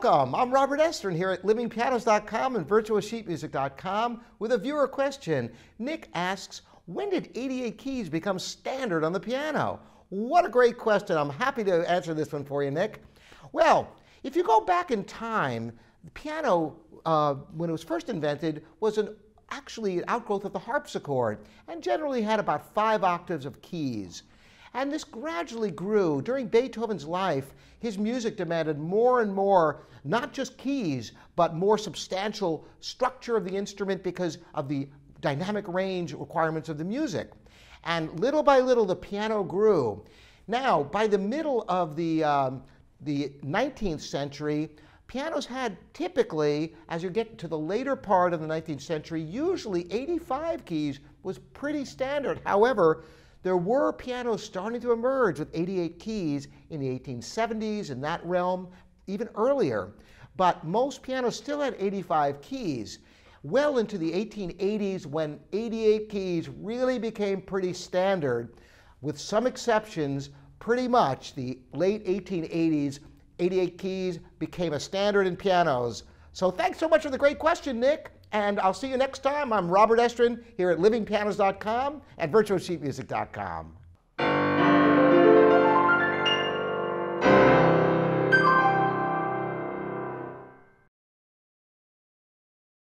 Welcome. I'm Robert Estrin here at livingpianos.com and virtualsheetmusic.com with a viewer question. Nick asks, when did 88 keys become standard on the piano? What a great question. I'm happy to answer this one for you, Nick. Well, if you go back in time, the piano, uh, when it was first invented, was an actually an outgrowth of the harpsichord and generally had about five octaves of keys. And this gradually grew. During Beethoven's life, his music demanded more and more, not just keys, but more substantial structure of the instrument because of the dynamic range requirements of the music. And little by little, the piano grew. Now, by the middle of the, um, the 19th century, pianos had typically, as you get to the later part of the 19th century, usually 85 keys was pretty standard. However, there were pianos starting to emerge with 88 keys in the 1870s in that realm, even earlier. But most pianos still had 85 keys. Well into the 1880s, when 88 keys really became pretty standard, with some exceptions, pretty much the late 1880s, 88 keys became a standard in pianos. So thanks so much for the great question, Nick. And I'll see you next time. I'm Robert Estrin here at livingpianos.com and virtualsheetmusic.com.